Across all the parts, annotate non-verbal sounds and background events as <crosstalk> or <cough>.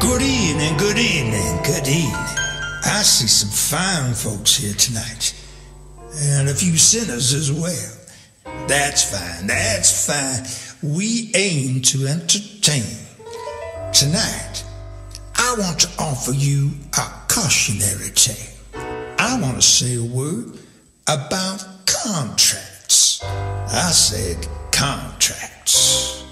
Good evening, good evening, good evening. I see some fine folks here tonight, and a few sinners as well. That's fine, that's fine. We aim to entertain. Tonight, I want to offer you a cautionary tale. I want to say a word about contracts. I said contracts.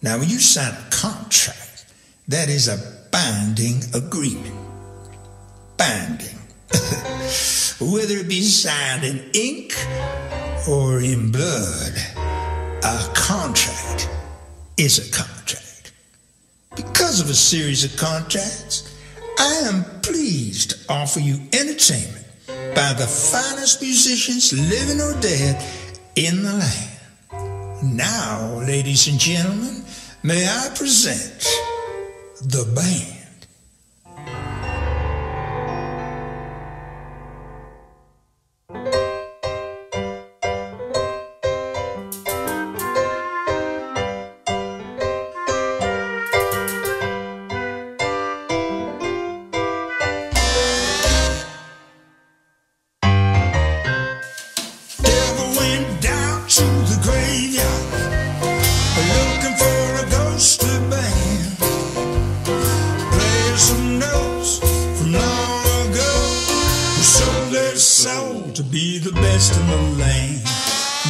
Now, when you sign a contract, that is a binding agreement. Binding. <laughs> Whether it be signed in ink or in blood, a contract is a contract. Because of a series of contracts, I am pleased to offer you entertainment by the finest musicians, living or dead, in the land. Now, ladies and gentlemen, may I present the band.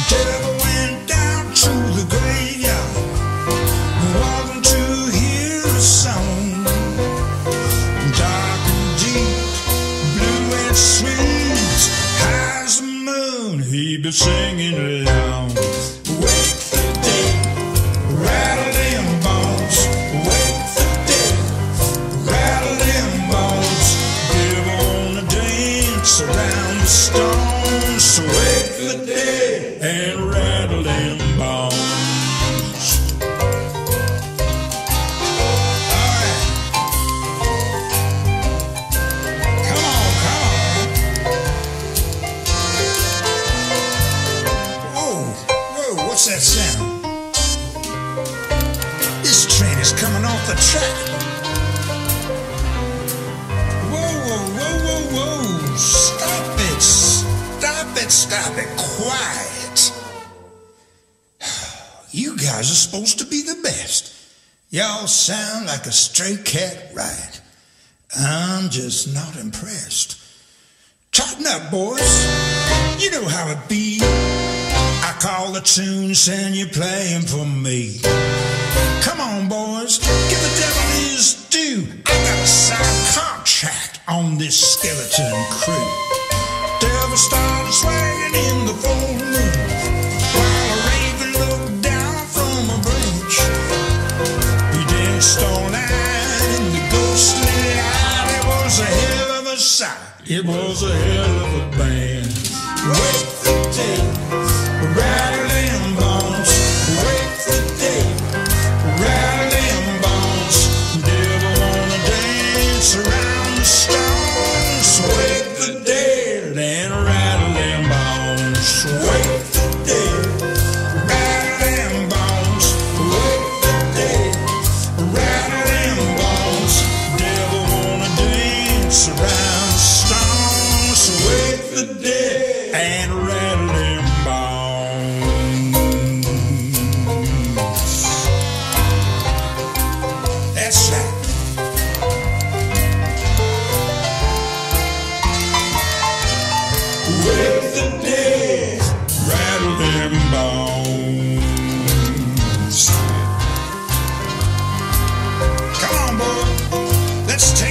Devil went down to the graveyard to hear. Dark and deep, blue and sweet, as the moon, he be singing along. Wake the day and rattle them bones. All right. Come on, come on. Whoa, whoa, what's that sound? This train is coming off the track. Stop it. Quiet. <sighs> You guys are supposed to be the best. Y'all sound like a stray cat ride. I'm just not impressed. Tighten up, boys. You know how it be. I call the tunes and you play 'em for me. Come on, boys. Give the devil his due. I got a signed contract on this skeleton crew. Devil started swaying in the full moon while a raven looked down from a branch. He danced all night in the ghostly light. It was a hell of a sight. It was a hell of a band. Wake the Surround stones wake the dead and rattling bones. That's that. Wake the dead, rattle them bones. Come on, boy, let's take.